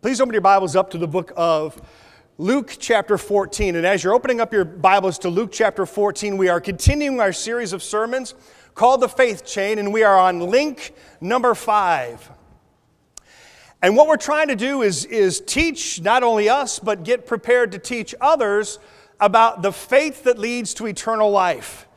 Please open your Bibles up to the book of Luke chapter 14. And as you're opening up your Bibles to Luke chapter 14, we are continuing our series of sermons called The Faith Chain, and we are on link number five. And what we're trying to do is, is teach not only us, but get prepared to teach others about the faith that leads to eternal life.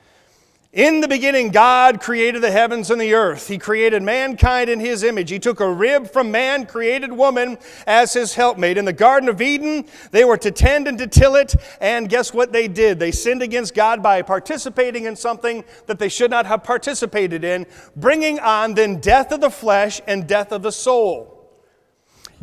In the beginning, God created the heavens and the earth. He created mankind in His image. He took a rib from man, created woman as His helpmate. In the Garden of Eden, they were to tend and to till it, and guess what they did? They sinned against God by participating in something that they should not have participated in, bringing on then death of the flesh and death of the soul.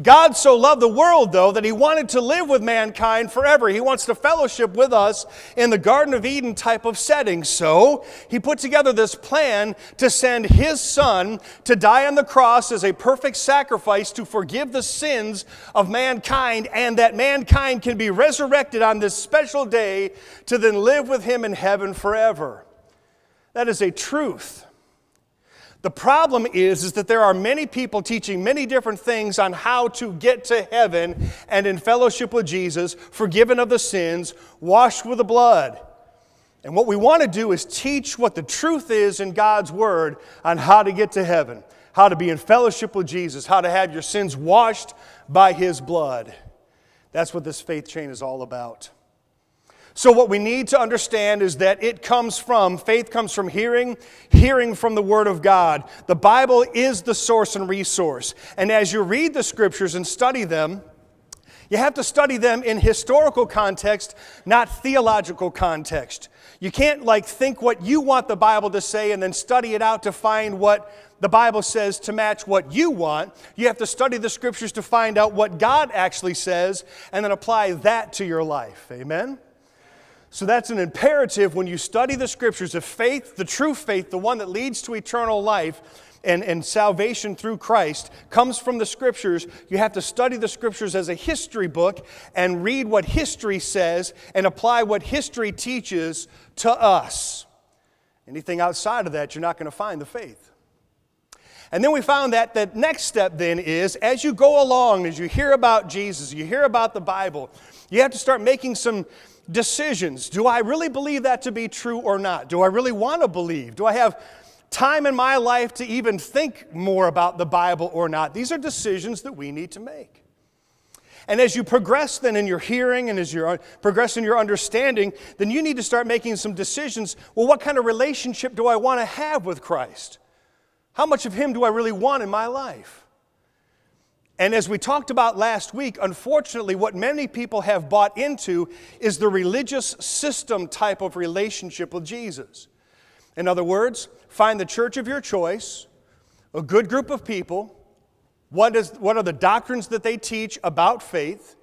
God so loved the world, though, that he wanted to live with mankind forever. He wants to fellowship with us in the Garden of Eden type of setting. So he put together this plan to send his son to die on the cross as a perfect sacrifice to forgive the sins of mankind, and that mankind can be resurrected on this special day to then live with him in heaven forever. That is a truth the problem is, is that there are many people teaching many different things on how to get to heaven and in fellowship with Jesus, forgiven of the sins, washed with the blood. And what we want to do is teach what the truth is in God's Word on how to get to heaven, how to be in fellowship with Jesus, how to have your sins washed by His blood. That's what this faith chain is all about. So, what we need to understand is that it comes from, faith comes from hearing, hearing from the Word of God. The Bible is the source and resource. And as you read the Scriptures and study them, you have to study them in historical context, not theological context. You can't like think what you want the Bible to say and then study it out to find what the Bible says to match what you want. You have to study the scriptures to find out what God actually says and then apply that to your life. Amen? So that's an imperative when you study the scriptures of faith, the true faith, the one that leads to eternal life and, and salvation through Christ, comes from the scriptures. You have to study the scriptures as a history book and read what history says and apply what history teaches to us. Anything outside of that, you're not going to find the faith. And then we found that the next step then is as you go along, as you hear about Jesus, you hear about the Bible, you have to start making some decisions. Do I really believe that to be true or not? Do I really want to believe? Do I have time in my life to even think more about the Bible or not? These are decisions that we need to make. And as you progress then in your hearing and as you progress in your understanding, then you need to start making some decisions. Well, what kind of relationship do I want to have with Christ? How much of Him do I really want in my life? And as we talked about last week, unfortunately, what many people have bought into is the religious system type of relationship with Jesus. In other words, find the church of your choice, a good group of people, what, is, what are the doctrines that they teach about faith,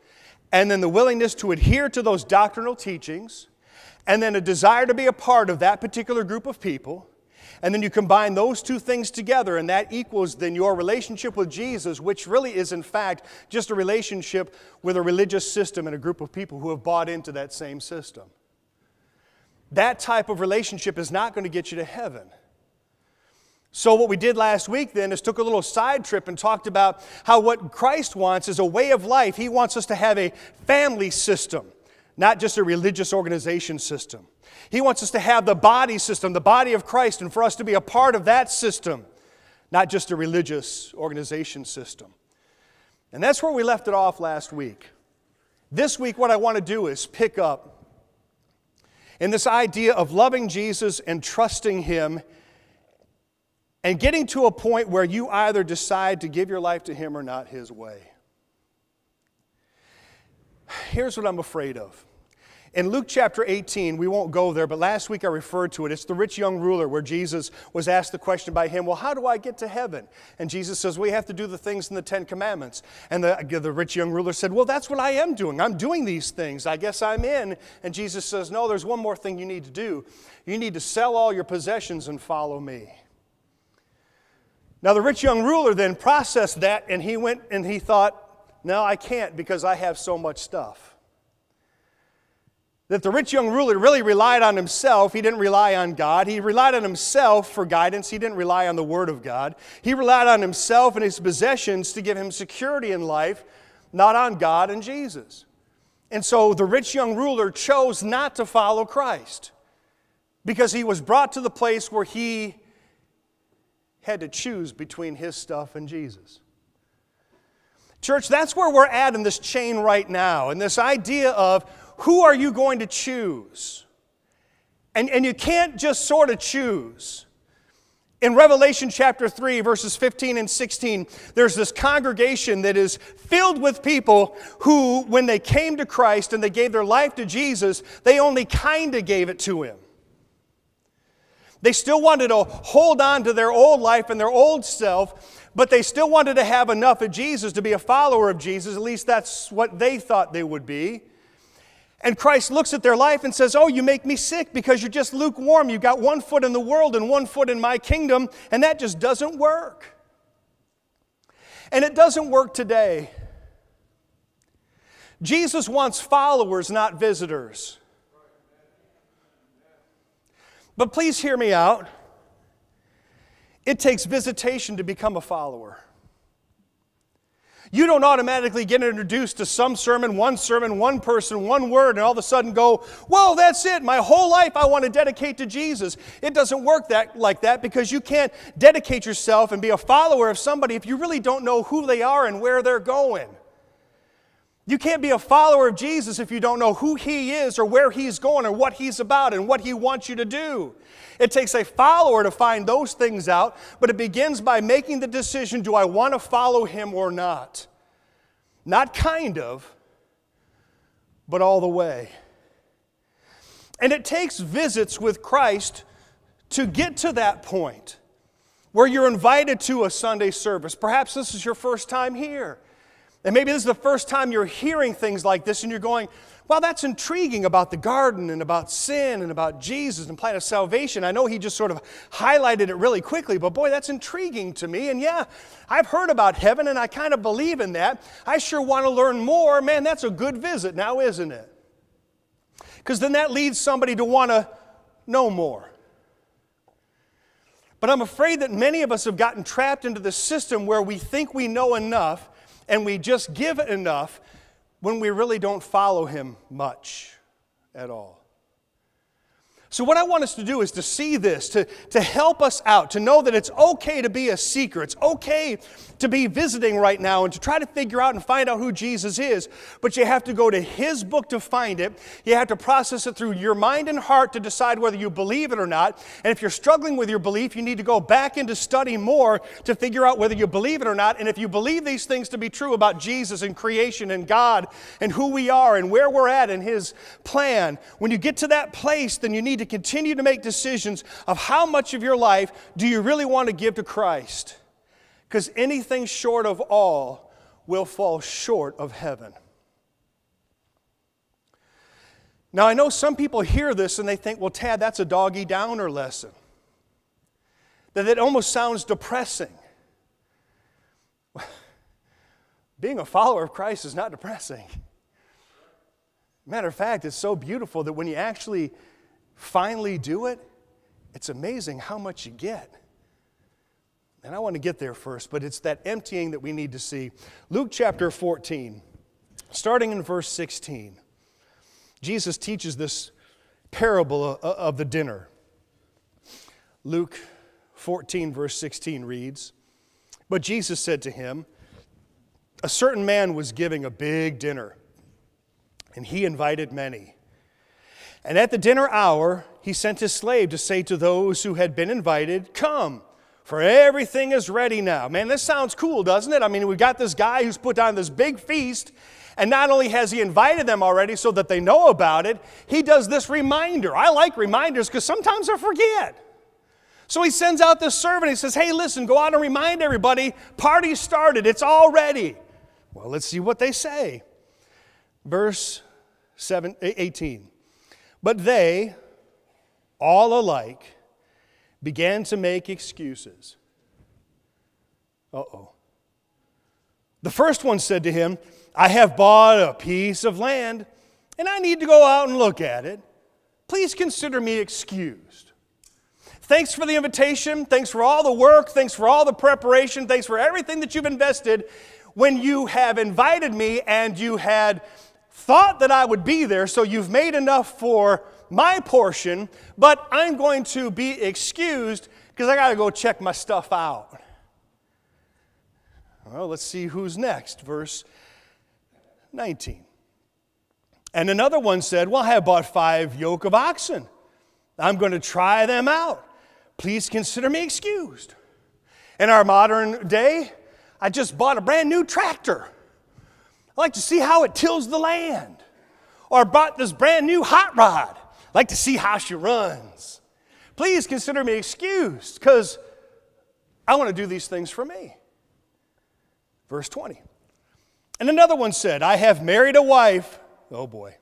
and then the willingness to adhere to those doctrinal teachings, and then a desire to be a part of that particular group of people and then you combine those two things together, and that equals then your relationship with Jesus, which really is, in fact, just a relationship with a religious system and a group of people who have bought into that same system. That type of relationship is not going to get you to heaven. So, what we did last week then is took a little side trip and talked about how what Christ wants is a way of life. He wants us to have a family system, not just a religious organization system. He wants us to have the body system, the body of Christ, and for us to be a part of that system, not just a religious organization system. And that's where we left it off last week. This week, what I want to do is pick up in this idea of loving Jesus and trusting Him and getting to a point where you either decide to give your life to Him or not His way. Here's what I'm afraid of. In Luke chapter 18, we won't go there, but last week I referred to it. It's the rich young ruler where Jesus was asked the question by him, Well, how do I get to heaven? And Jesus says, We have to do the things in the Ten Commandments. And the, the rich young ruler said, Well, that's what I am doing. I'm doing these things. I guess I'm in. And Jesus says, No, there's one more thing you need to do. You need to sell all your possessions and follow me. Now, the rich young ruler then processed that and he went and he thought, No, I can't because I have so much stuff. That the rich young ruler really relied on himself. He didn't rely on God. He relied on himself for guidance. He didn't rely on the Word of God. He relied on himself and his possessions to give him security in life, not on God and Jesus. And so the rich young ruler chose not to follow Christ because he was brought to the place where he had to choose between his stuff and Jesus. Church, that's where we're at in this chain right now, and this idea of who are you going to choose? And, and you can't just sort of choose. In Revelation chapter 3, verses 15 and 16, there's this congregation that is filled with people who, when they came to Christ and they gave their life to Jesus, they only kind of gave it to Him. They still wanted to hold on to their old life and their old self, but they still wanted to have enough of Jesus to be a follower of Jesus. At least that's what they thought they would be. And Christ looks at their life and says, Oh, you make me sick because you're just lukewarm. You've got one foot in the world and one foot in my kingdom, and that just doesn't work. And it doesn't work today. Jesus wants followers, not visitors. But please hear me out. It takes visitation to become a follower. You don't automatically get introduced to some sermon, one sermon, one person, one word, and all of a sudden go, Whoa, that's it. My whole life I want to dedicate to Jesus. It doesn't work that, like that because you can't dedicate yourself and be a follower of somebody if you really don't know who they are and where they're going. You can't be a follower of Jesus if you don't know who he is or where he's going or what he's about and what he wants you to do. It takes a follower to find those things out, but it begins by making the decision do I want to follow him or not? Not kind of, but all the way. And it takes visits with Christ to get to that point where you're invited to a Sunday service. Perhaps this is your first time here. And maybe this is the first time you're hearing things like this and you're going, well, that's intriguing about the garden and about sin and about Jesus and plan of salvation. I know he just sort of highlighted it really quickly, but boy, that's intriguing to me. And yeah, I've heard about heaven and I kind of believe in that. I sure want to learn more. Man, that's a good visit now, isn't it? Because then that leads somebody to want to know more. But I'm afraid that many of us have gotten trapped into the system where we think we know enough and we just give enough when we really don't follow Him much at all. So, what I want us to do is to see this, to, to help us out, to know that it's okay to be a seeker. It's okay to be visiting right now and to try to figure out and find out who Jesus is. But you have to go to His book to find it. You have to process it through your mind and heart to decide whether you believe it or not. And if you're struggling with your belief, you need to go back into study more to figure out whether you believe it or not. And if you believe these things to be true about Jesus and creation and God and who we are and where we're at in His plan, when you get to that place, then you need to continue to make decisions of how much of your life do you really want to give to Christ because anything short of all will fall short of heaven. Now, I know some people hear this and they think, well, Tad, that's a doggy downer lesson. That it almost sounds depressing. Being a follower of Christ is not depressing. Matter of fact, it's so beautiful that when you actually finally do it, it's amazing how much you get. And I want to get there first, but it's that emptying that we need to see. Luke chapter 14, starting in verse 16, Jesus teaches this parable of the dinner. Luke 14, verse 16 reads But Jesus said to him, A certain man was giving a big dinner, and he invited many. And at the dinner hour, he sent his slave to say to those who had been invited, Come for everything is ready now. Man, this sounds cool, doesn't it? I mean, we've got this guy who's put on this big feast, and not only has he invited them already so that they know about it, he does this reminder. I like reminders because sometimes I forget. So he sends out this servant. He says, Hey, listen, go out and remind everybody, party started, it's all ready. Well, let's see what they say. Verse 7, 18. But they, all alike, began to make excuses. Uh oh. The first one said to him, I have bought a piece of land and I need to go out and look at it. Please consider me excused. Thanks for the invitation. Thanks for all the work. Thanks for all the preparation. Thanks for everything that you've invested. when you have invited me and you had thought that I would be there, so you've made enough for my portion, but I'm going to be excused because I got to go check my stuff out. Well, let's see who's next. Verse 19. And another one said, Well, I have bought five yoke of oxen. I'm going to try them out. Please consider me excused. In our modern day, I just bought a brand new tractor. I like to see how it tills the land. Or bought this brand new hot rod. I like to see how she runs. Please consider me excused because I want to do these things for me. Verse 20. And another one said, I have married a wife. Oh boy.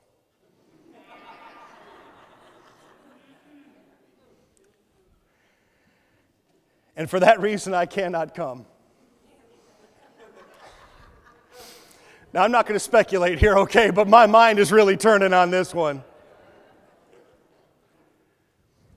and for that reason I cannot come. Now, I'm not going to speculate here, okay, but my mind is really turning on this one.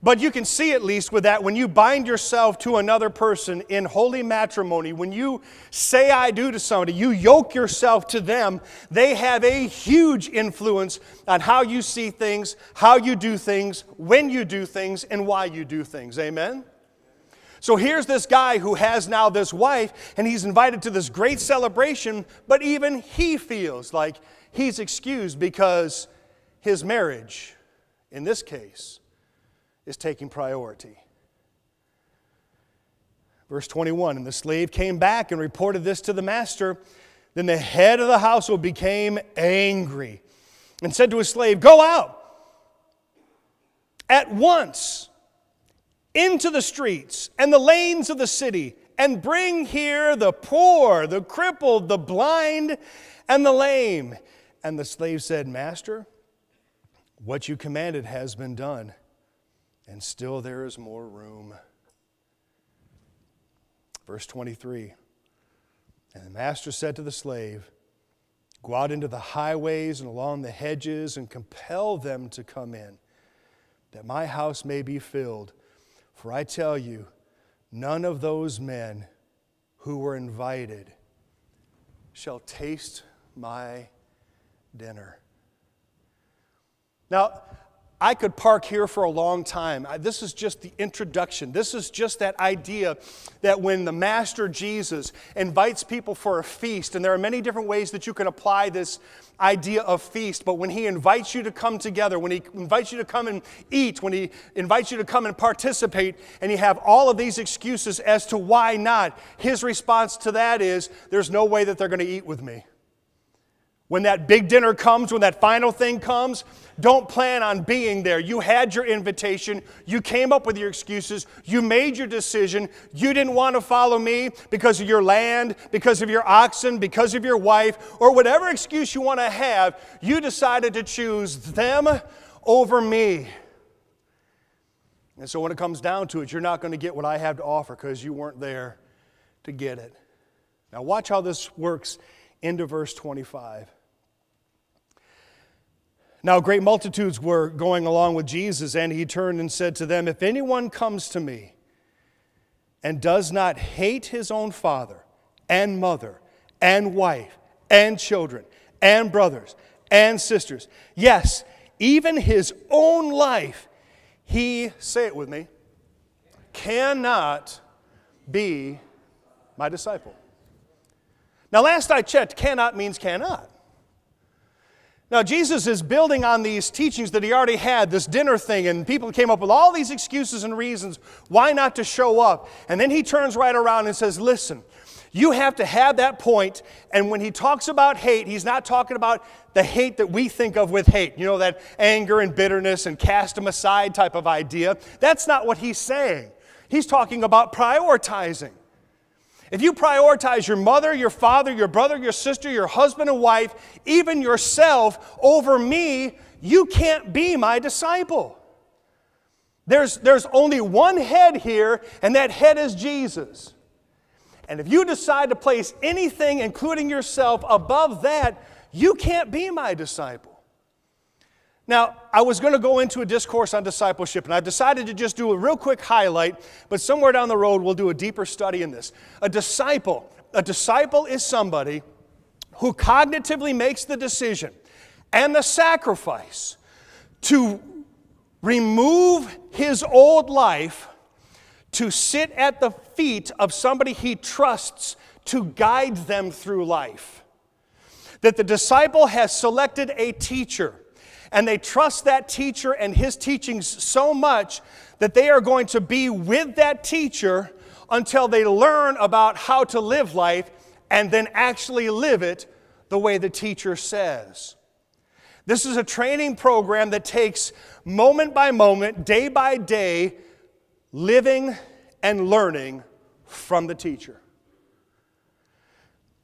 But you can see at least with that when you bind yourself to another person in holy matrimony, when you say I do to somebody, you yoke yourself to them, they have a huge influence on how you see things, how you do things, when you do things, and why you do things. Amen? So here's this guy who has now this wife, and he's invited to this great celebration, but even he feels like he's excused because his marriage, in this case, is taking priority. Verse 21 And the slave came back and reported this to the master. Then the head of the household became angry and said to his slave, Go out at once into the streets and the lanes of the city and bring here the poor, the crippled, the blind, and the lame. And the slave said, Master, what you commanded has been done and still there is more room. Verse 23 And the master said to the slave, Go out into the highways and along the hedges and compel them to come in, that my house may be filled. For I tell you, none of those men who were invited shall taste my dinner. Now, I could park here for a long time. This is just the introduction. This is just that idea that when the Master Jesus invites people for a feast, and there are many different ways that you can apply this idea of feast, but when he invites you to come together, when he invites you to come and eat, when he invites you to come and participate, and you have all of these excuses as to why not, his response to that is there's no way that they're going to eat with me. When that big dinner comes, when that final thing comes, don't plan on being there. You had your invitation. You came up with your excuses. You made your decision. You didn't want to follow me because of your land, because of your oxen, because of your wife, or whatever excuse you want to have. You decided to choose them over me. And so when it comes down to it, you're not going to get what I have to offer because you weren't there to get it. Now, watch how this works into verse 25. Now, great multitudes were going along with Jesus, and he turned and said to them, If anyone comes to me and does not hate his own father and mother and wife and children and brothers and sisters, yes, even his own life, he, say it with me, cannot be my disciple. Now, last I checked, cannot means cannot. Now, Jesus is building on these teachings that he already had, this dinner thing, and people came up with all these excuses and reasons why not to show up. And then he turns right around and says, Listen, you have to have that point. And when he talks about hate, he's not talking about the hate that we think of with hate, you know, that anger and bitterness and cast them aside type of idea. That's not what he's saying. He's talking about prioritizing. If you prioritize your mother, your father, your brother, your sister, your husband and wife, even yourself over me, you can't be my disciple. There's, there's only one head here, and that head is Jesus. And if you decide to place anything, including yourself, above that, you can't be my disciple. Now, I was going to go into a discourse on discipleship, and I've decided to just do a real quick highlight, but somewhere down the road we'll do a deeper study in this. A disciple, a disciple is somebody who cognitively makes the decision and the sacrifice to remove his old life to sit at the feet of somebody he trusts to guide them through life. That the disciple has selected a teacher and they trust that teacher and his teachings so much that they are going to be with that teacher until they learn about how to live life and then actually live it the way the teacher says. This is a training program that takes moment by moment, day by day, living and learning from the teacher.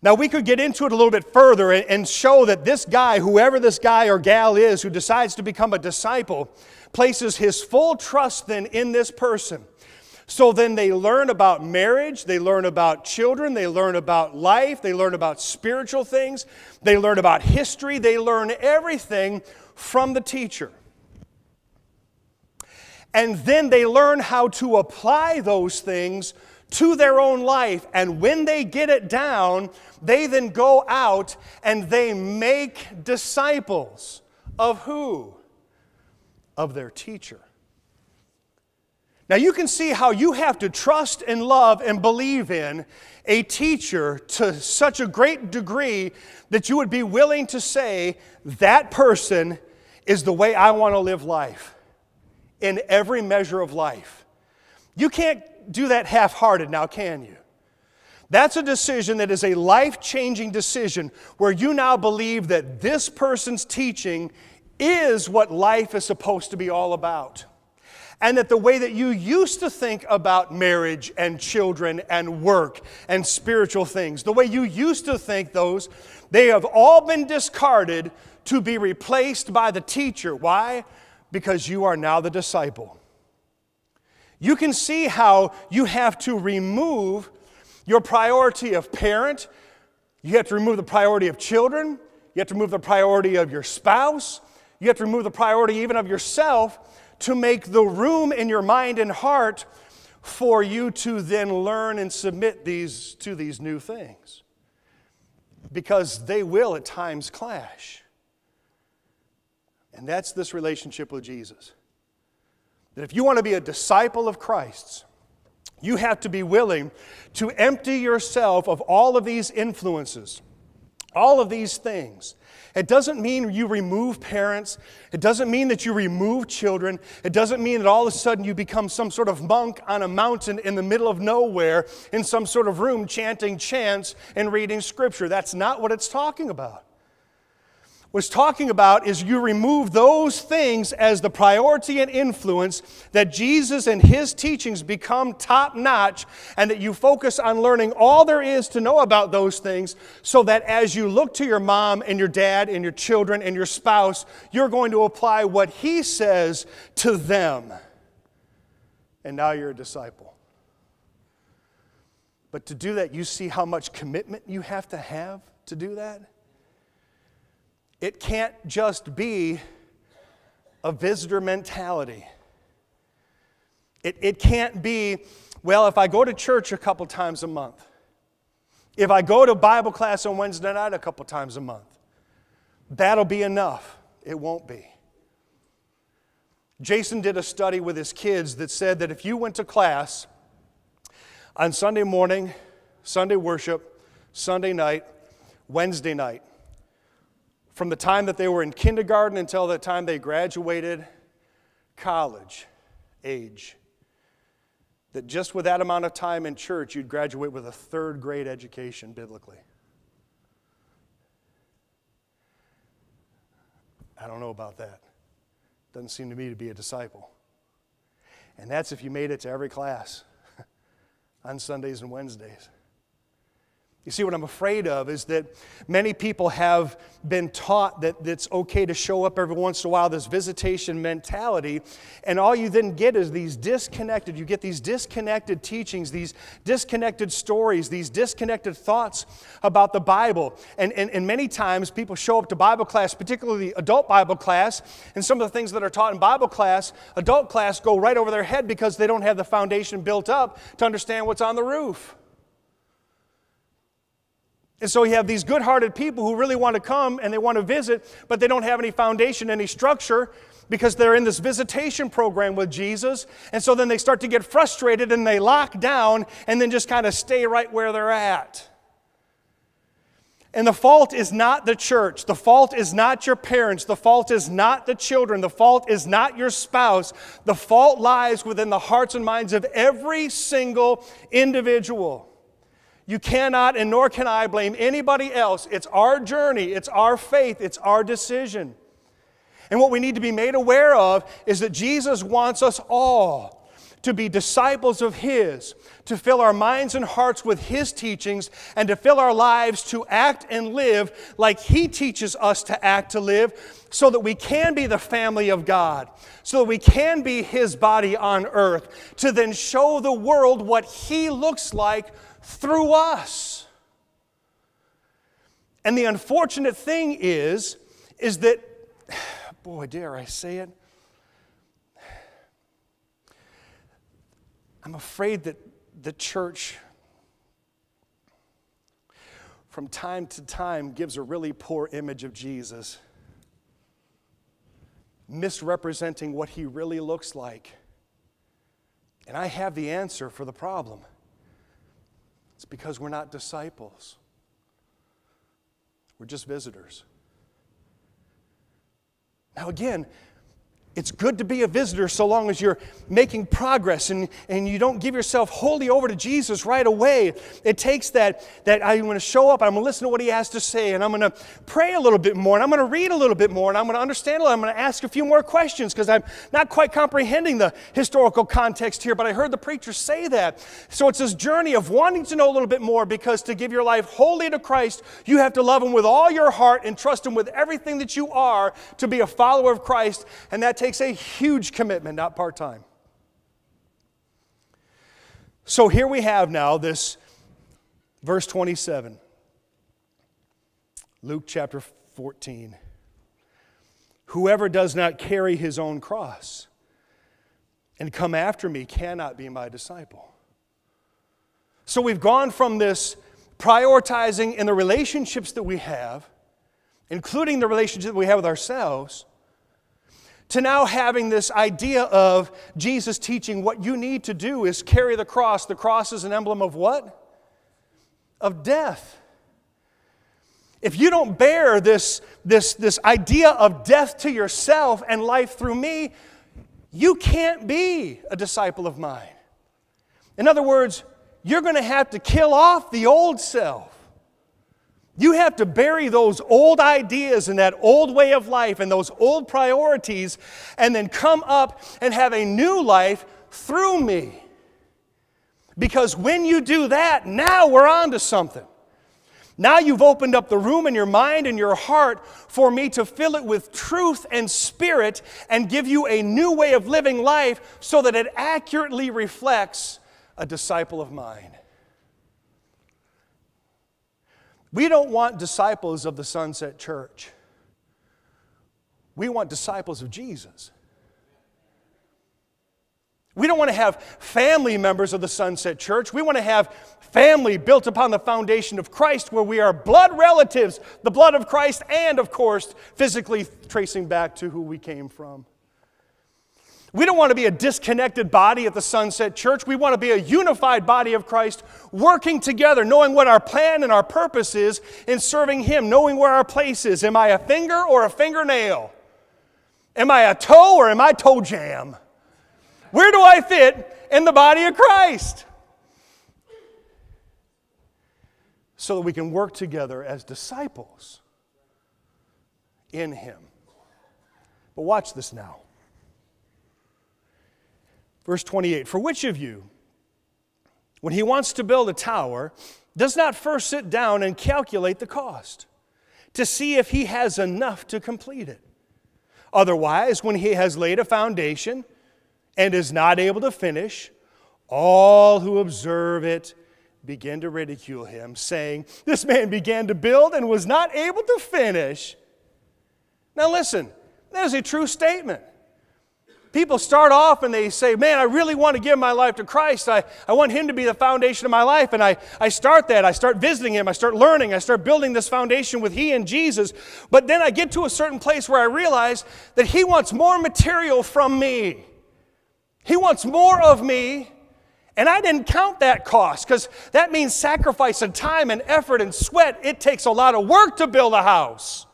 Now, we could get into it a little bit further and show that this guy, whoever this guy or gal is who decides to become a disciple, places his full trust then in this person. So then they learn about marriage, they learn about children, they learn about life, they learn about spiritual things, they learn about history, they learn everything from the teacher. And then they learn how to apply those things to their own life. And when they get it down, they then go out and they make disciples of who? Of their teacher. Now you can see how you have to trust and love and believe in a teacher to such a great degree that you would be willing to say, that person is the way I want to live life in every measure of life. You can't do that half hearted now, can you? That's a decision that is a life changing decision where you now believe that this person's teaching is what life is supposed to be all about. And that the way that you used to think about marriage and children and work and spiritual things, the way you used to think those, they have all been discarded to be replaced by the teacher. Why? Because you are now the disciple. You can see how you have to remove your priority of parent, you have to remove the priority of children, you have to remove the priority of your spouse, you have to remove the priority even of yourself to make the room in your mind and heart for you to then learn and submit these to these new things. Because they will at times clash. And that's this relationship with Jesus. That if you want to be a disciple of Christ's, you have to be willing to empty yourself of all of these influences, all of these things. It doesn't mean you remove parents. It doesn't mean that you remove children. It doesn't mean that all of a sudden you become some sort of monk on a mountain in the middle of nowhere in some sort of room chanting chants and reading scripture. That's not what it's talking about was talking about is you remove those things as the priority and influence that Jesus and his teachings become top notch, and that you focus on learning all there is to know about those things so that as you look to your mom and your dad and your children and your spouse, you're going to apply what he says to them. And now you're a disciple. But to do that, you see how much commitment you have to have to do that? It can't just be a visitor mentality. It, it can't be, well, if I go to church a couple times a month, if I go to Bible class on Wednesday night a couple times a month, that'll be enough. It won't be. Jason did a study with his kids that said that if you went to class on Sunday morning, Sunday worship, Sunday night, Wednesday night, from the time that they were in kindergarten until the time they graduated college age. That just with that amount of time in church, you'd graduate with a third grade education biblically. I don't know about that. Doesn't seem to me to be a disciple. And that's if you made it to every class on Sundays and Wednesdays. You see, what I'm afraid of is that many people have been taught that it's okay to show up every once in a while, this visitation mentality, and all you then get is these disconnected, you get these disconnected teachings, these disconnected stories, these disconnected thoughts about the Bible. And, and, and many times people show up to Bible class, particularly adult Bible class, and some of the things that are taught in Bible class, adult class, go right over their head because they don't have the foundation built up to understand what's on the roof. And so you have these good hearted people who really want to come and they want to visit, but they don't have any foundation, any structure because they're in this visitation program with Jesus. And so then they start to get frustrated and they lock down and then just kind of stay right where they're at. And the fault is not the church. The fault is not your parents. The fault is not the children. The fault is not your spouse. The fault lies within the hearts and minds of every single individual. You cannot and nor can I blame anybody else. It's our journey, it's our faith, it's our decision. And what we need to be made aware of is that Jesus wants us all to be disciples of His, to fill our minds and hearts with His teachings, and to fill our lives to act and live like He teaches us to act to live, so that we can be the family of God, so that we can be His body on earth, to then show the world what He looks like through us. And the unfortunate thing is, is that, boy, dare I say it, I'm afraid that the church, from time to time, gives a really poor image of Jesus, misrepresenting what he really looks like. And I have the answer for the problem. It's because we're not disciples, we're just visitors. Now, again, it's good to be a visitor so long as you're making progress and, and you don't give yourself wholly over to Jesus right away. It takes that, that I'm going to show up, I'm going to listen to what he has to say, and I'm going to pray a little bit more, and I'm going to read a little bit more, and I'm going to understand a little. I'm going to ask a few more questions because I'm not quite comprehending the historical context here, but I heard the preacher say that. So it's this journey of wanting to know a little bit more because to give your life wholly to Christ, you have to love him with all your heart and trust him with everything that you are to be a follower of Christ, and that takes a huge commitment, not part time. So here we have now this verse 27, Luke chapter 14. Whoever does not carry his own cross and come after me cannot be my disciple. So we've gone from this prioritizing in the relationships that we have, including the relationship that we have with ourselves to now having this idea of Jesus teaching what you need to do is carry the cross. The cross is an emblem of what? Of death. If you don't bear this, this, this idea of death to yourself and life through me, you can't be a disciple of mine. In other words, you're going to have to kill off the old self. You have to bury those old ideas and that old way of life and those old priorities and then come up and have a new life through me. Because when you do that, now we're on to something. Now you've opened up the room in your mind and your heart for me to fill it with truth and spirit and give you a new way of living life so that it accurately reflects a disciple of mine. We don't want disciples of the Sunset Church. We want disciples of Jesus. We don't want to have family members of the Sunset Church. We want to have family built upon the foundation of Christ where we are blood relatives, the blood of Christ, and of course, physically tracing back to who we came from. We don't want to be a disconnected body at the Sunset Church. We want to be a unified body of Christ, working together, knowing what our plan and our purpose is in serving Him, knowing where our place is. Am I a finger or a fingernail? Am I a toe or am I toe jam? Where do I fit in the body of Christ? So that we can work together as disciples in Him. But watch this now. Verse 28 For which of you, when he wants to build a tower, does not first sit down and calculate the cost to see if he has enough to complete it. Otherwise, when he has laid a foundation and is not able to finish, all who observe it begin to ridicule him, saying, This man began to build and was not able to finish. Now, listen, that is a true statement. People start off and they say, Man, I really want to give my life to Christ. I, I want Him to be the foundation of my life. And I, I start that. I start visiting Him. I start learning. I start building this foundation with He and Jesus. But then I get to a certain place where I realize that He wants more material from me. He wants more of me. And I didn't count that cost because that means sacrifice and time and effort and sweat. It takes a lot of work to build a house.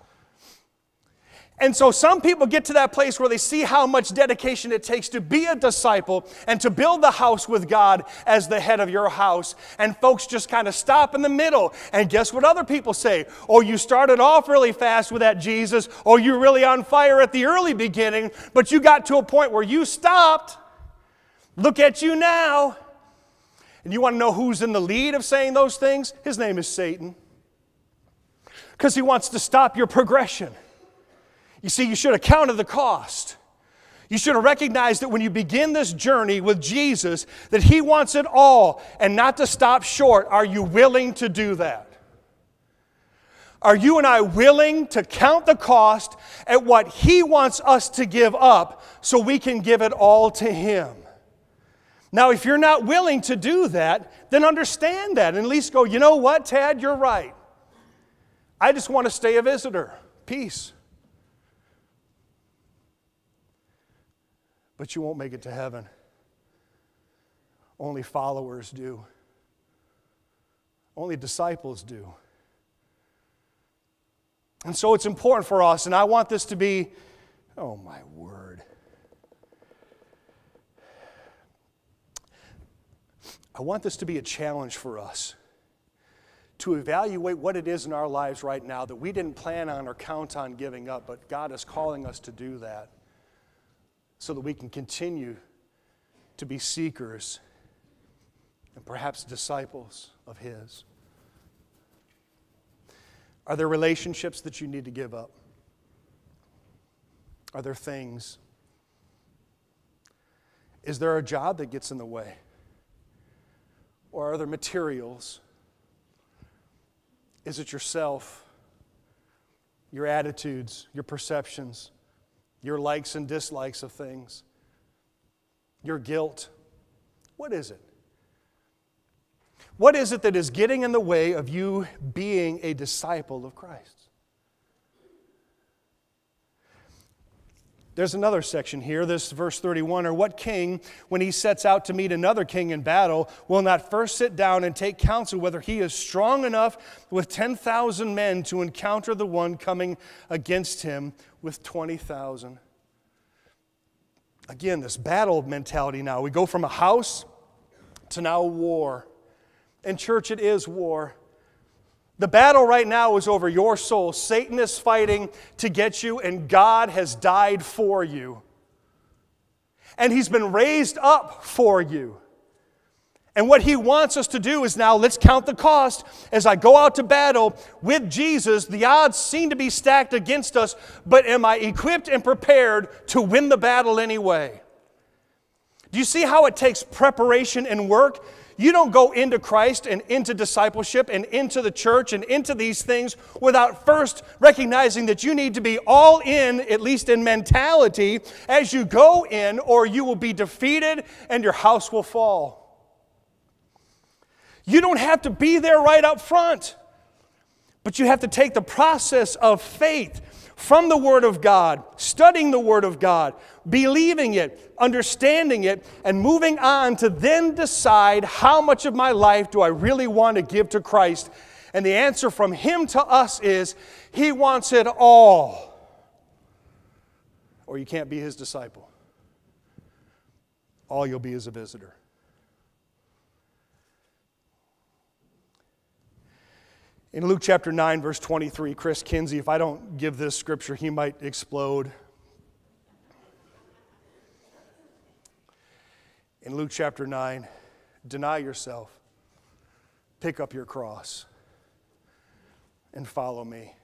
And so some people get to that place where they see how much dedication it takes to be a disciple and to build the house with God as the head of your house. And folks just kind of stop in the middle. And guess what other people say? Oh, you started off really fast with that Jesus, Oh, you're really on fire at the early beginning, but you got to a point where you stopped. Look at you now. And you want to know who's in the lead of saying those things? His name is Satan. Because he wants to stop your progression. You see, you should have counted the cost. You should have recognized that when you begin this journey with Jesus, that He wants it all and not to stop short. Are you willing to do that? Are you and I willing to count the cost at what He wants us to give up so we can give it all to Him? Now, if you're not willing to do that, then understand that and at least go, you know what, Tad, you're right. I just want to stay a visitor. Peace. But you won't make it to heaven. Only followers do, only disciples do. And so it's important for us, and I want this to be, oh my word. I want this to be a challenge for us to evaluate what it is in our lives right now that we didn't plan on or count on giving up, but God is calling us to do that so that we can continue to be seekers and perhaps disciples of His? Are there relationships that you need to give up? Are there things? Is there a job that gets in the way? Or are there materials? Is it yourself, your attitudes, your perceptions? Your likes and dislikes of things, your guilt. What is it? What is it that is getting in the way of you being a disciple of Christ? There's another section here, this verse 31. Or what king, when he sets out to meet another king in battle, will not first sit down and take counsel whether he is strong enough with 10,000 men to encounter the one coming against him with 20,000? Again, this battle mentality now. We go from a house to now war. And, church, it is war. The battle right now is over your soul. Satan is fighting to get you, and God has died for you. And he's been raised up for you. And what he wants us to do is now let's count the cost. As I go out to battle with Jesus, the odds seem to be stacked against us, but am I equipped and prepared to win the battle anyway? Do you see how it takes preparation and work? You don't go into Christ and into discipleship and into the church and into these things without first recognizing that you need to be all in, at least in mentality, as you go in, or you will be defeated and your house will fall. You don't have to be there right up front, but you have to take the process of faith from the Word of God, studying the Word of God, believing it, understanding it, and moving on to then decide how much of my life do I really want to give to Christ. And the answer from Him to us is He wants it all, or you can't be His disciple. All you'll be is a visitor. In Luke chapter 9, verse 23, Chris Kinsey, if I don't give this scripture, he might explode. In Luke chapter 9, deny yourself, pick up your cross and follow me.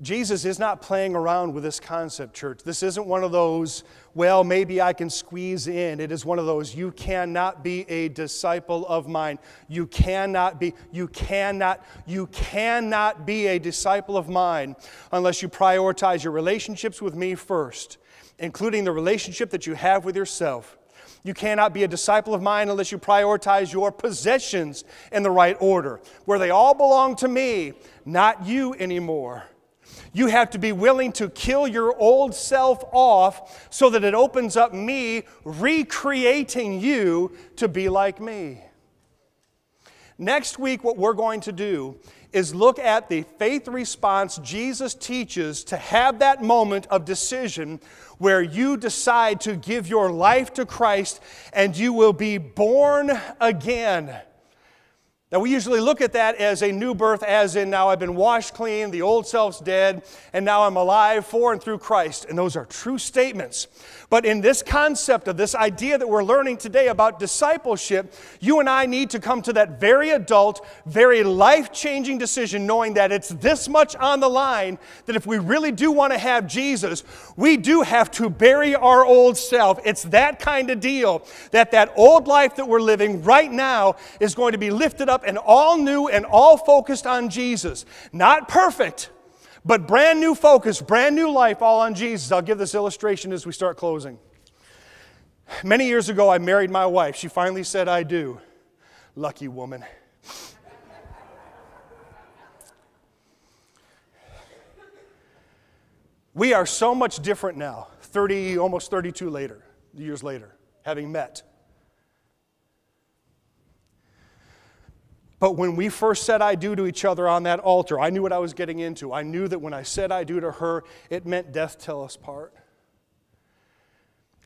Jesus is not playing around with this concept, church. This isn't one of those, well, maybe I can squeeze in. It is one of those, you cannot be a disciple of mine. You cannot be, you cannot, you cannot be a disciple of mine unless you prioritize your relationships with me first, including the relationship that you have with yourself. You cannot be a disciple of mine unless you prioritize your possessions in the right order, where they all belong to me, not you anymore. You have to be willing to kill your old self off so that it opens up me, recreating you to be like me. Next week, what we're going to do is look at the faith response Jesus teaches to have that moment of decision where you decide to give your life to Christ and you will be born again. Now, we usually look at that as a new birth, as in now I've been washed clean, the old self's dead, and now I'm alive for and through Christ. And those are true statements. But in this concept of this idea that we're learning today about discipleship, you and I need to come to that very adult, very life changing decision, knowing that it's this much on the line that if we really do want to have Jesus, we do have to bury our old self. It's that kind of deal that that old life that we're living right now is going to be lifted and all new and all focused on Jesus. Not perfect but brand new focus, brand new life, all on Jesus. I'll give this illustration as we start closing. Many years ago, I married my wife. She finally said, I do. Lucky woman. we are so much different now, 30, almost 32 later, years later, having met. But when we first said I do to each other on that altar, I knew what I was getting into. I knew that when I said I do to her, it meant death till us part.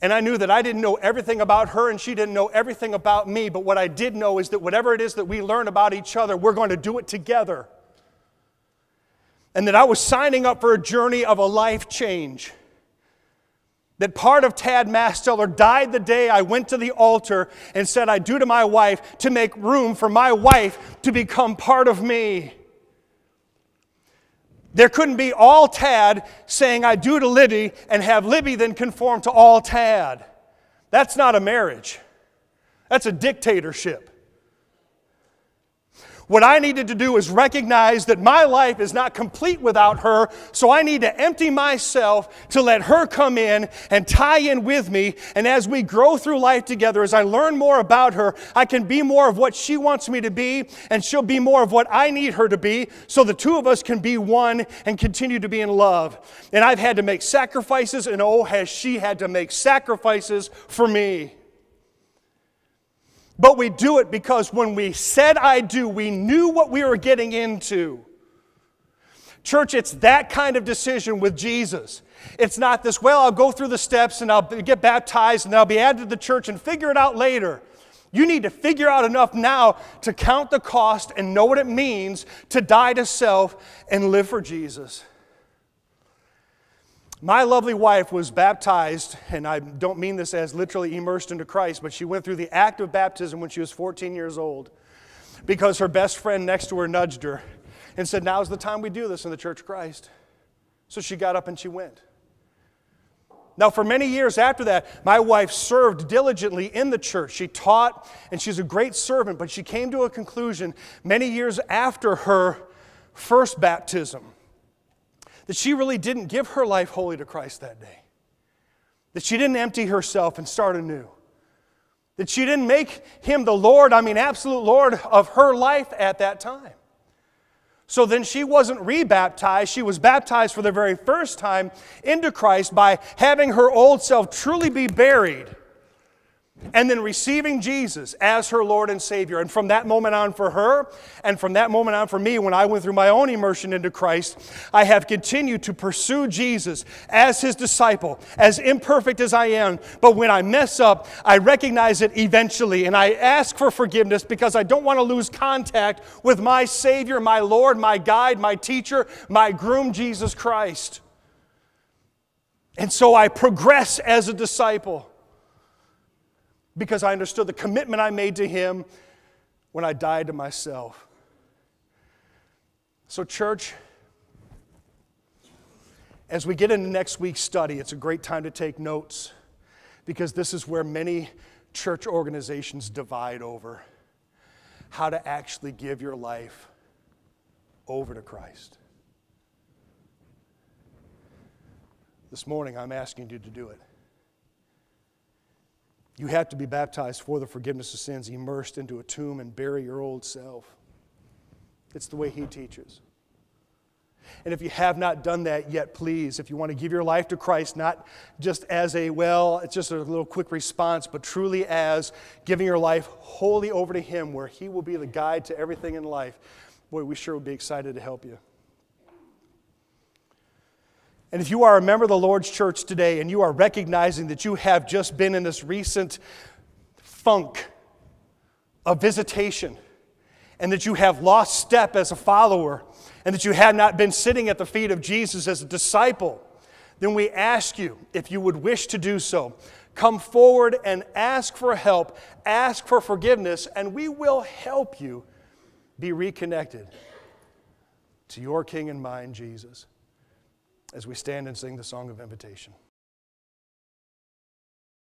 And I knew that I didn't know everything about her and she didn't know everything about me, but what I did know is that whatever it is that we learn about each other, we're going to do it together. And that I was signing up for a journey of a life change that part of Tad Masteller died the day I went to the altar and said, I do to my wife to make room for my wife to become part of me. There couldn't be all Tad saying, I do to Libby, and have Libby then conform to all Tad. That's not a marriage, that's a dictatorship. What I needed to do is recognize that my life is not complete without her, so I need to empty myself to let her come in and tie in with me. And as we grow through life together, as I learn more about her, I can be more of what she wants me to be, and she'll be more of what I need her to be, so the two of us can be one and continue to be in love. And I've had to make sacrifices, and oh, has she had to make sacrifices for me. But we do it because when we said I do, we knew what we were getting into. Church, it's that kind of decision with Jesus. It's not this, well, I'll go through the steps and I'll get baptized and I'll be added to the church and figure it out later. You need to figure out enough now to count the cost and know what it means to die to self and live for Jesus. My lovely wife was baptized, and I don't mean this as literally immersed into Christ, but she went through the act of baptism when she was 14 years old because her best friend next to her nudged her and said, Now's the time we do this in the Church of Christ. So she got up and she went. Now, for many years after that, my wife served diligently in the church. She taught, and she's a great servant, but she came to a conclusion many years after her first baptism that she really didn't give her life wholly to Christ that day. That she didn't empty herself and start anew. That she didn't make him the Lord, I mean, absolute Lord of her life at that time. So then she wasn't rebaptized. She was baptized for the very first time into Christ by having her old self truly be buried and then receiving Jesus as her Lord and Savior. And from that moment on for her, and from that moment on for me, when I went through my own immersion into Christ, I have continued to pursue Jesus as his disciple, as imperfect as I am. But when I mess up, I recognize it eventually, and I ask for forgiveness because I don't want to lose contact with my Savior, my Lord, my guide, my teacher, my groom, Jesus Christ. And so I progress as a disciple. Because I understood the commitment I made to Him when I died to myself. So, church, as we get into next week's study, it's a great time to take notes because this is where many church organizations divide over how to actually give your life over to Christ. This morning, I'm asking you to do it. You have to be baptized for the forgiveness of sins, immersed into a tomb, and bury your old self. It's the way He teaches. And if you have not done that yet, please, if you want to give your life to Christ, not just as a, well, it's just a little quick response, but truly as giving your life wholly over to Him, where He will be the guide to everything in life, boy, we sure would be excited to help you. And if you are a member of the Lord's church today and you are recognizing that you have just been in this recent funk of visitation and that you have lost step as a follower and that you have not been sitting at the feet of Jesus as a disciple, then we ask you, if you would wish to do so, come forward and ask for help, ask for forgiveness, and we will help you be reconnected to your King and mine, Jesus as we stand and sing the song of invitation.